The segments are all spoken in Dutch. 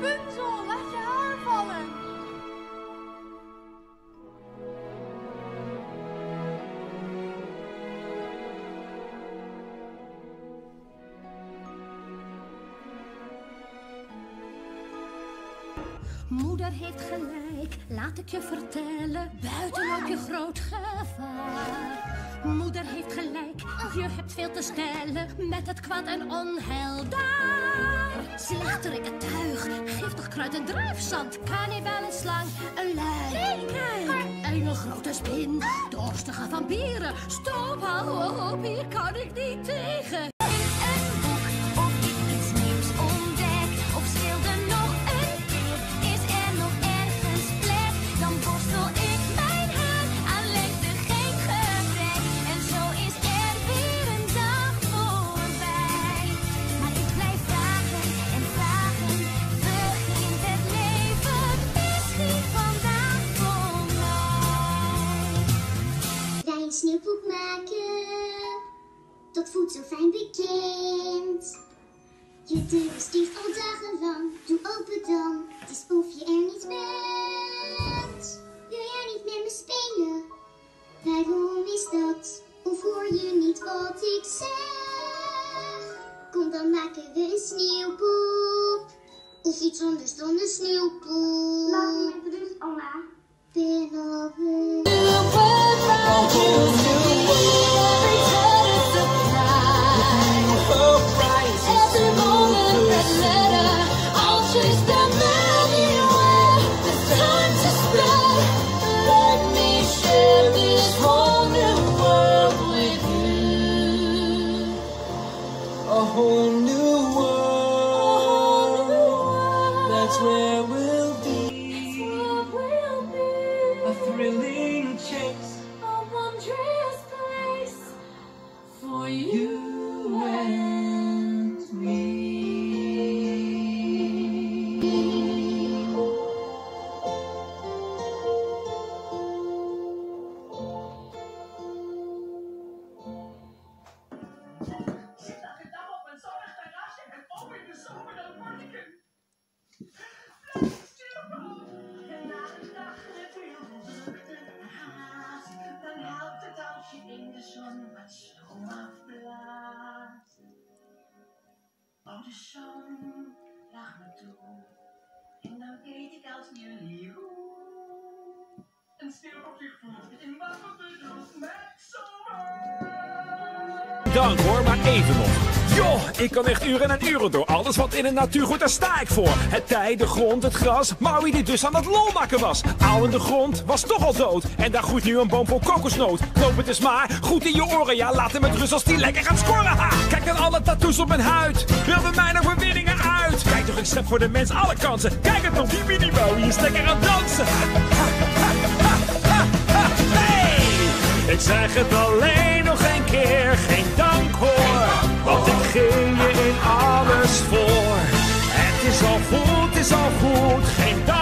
Rapunzel, laat je haar vallen. Moeder heeft gelijk, laat ik je vertellen. Buiten loop je groot gevaar. Moeder heeft gelijk, je hebt veel te stellen. Met het kwaad en onheil daar. Slechterik het tuig, giftig kruid en druifzand. Kannibal en slang, een. En een grote spin, dorstige vampieren. Stop, hou op, hier kan ik niet tegen. Tot voedsel fijn bekend. Je deur dicht al dagenlang, doe open dan, het is of je er niet bent. Wil jij niet met me spelen? Waarom is dat? Of hoor je niet wat ik zeg? Kom dan maken we een sneeuwpop, of iets anders dan een sneeuwpop. Laat me even dus, oma. Whole new Oh, de zon lag me toe en dan weet ik als jullie hoe. Een sneeuwpop zich voelt in wat we doen met zomer. Dank hoor, maar even nog. Joh, ik kan echt uren en uren door alles wat in de natuur goed, daar sta ik voor. Het tij, de grond, het gras, Maui die dus aan het lol maken was. Ouw in de grond, was toch al dood. En daar groeit nu een boom vol kokosnoot. Knoop het eens maar, goed in je oren, ja, laat hem met rust als die lekker gaat scoren. Ha! Kijk dan alle tattoos op mijn huid, wilden mij nog verwinningen uit. Kijk toch, ik schep voor de mens alle kansen. Kijk het nog, die mini Maui is lekker aan dansen. Hey! Ik zeg het alleen nog een keer, geen dank. Ik ging je in alles voor. Het is al goed, is al goed, geen dank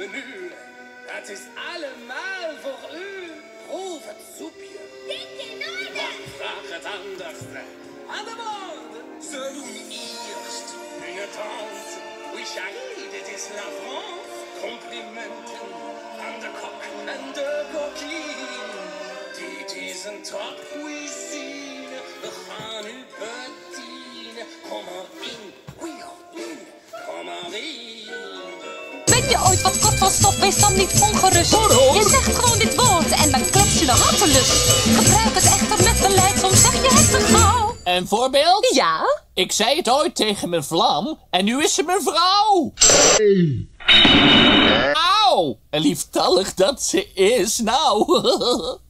menu, dat is allemaal voor u. Proef het soepje. Denk in orde! Vraag het anderste. Aan de woorden. Ze doen eerst een dans. Oui, chérie, dit is la France. Complimenten aan de kok en de kokkie. Dit is een top cuisine. We gaan u bedienen. Kom oui, in. Kom erin. Ben je ooit wat kort van stof, wees dan niet ongerust. Je zegt gewoon dit woord en dan klets je de hartelust. Gebruik het echter met beleid, soms zeg je het te gauw. Een voorbeeld? Ja? Ik zei het ooit tegen mijn vlam en nu is ze mijn vrouw. Auw! Oh, en lieftallig dat ze is. Nou.